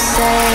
say.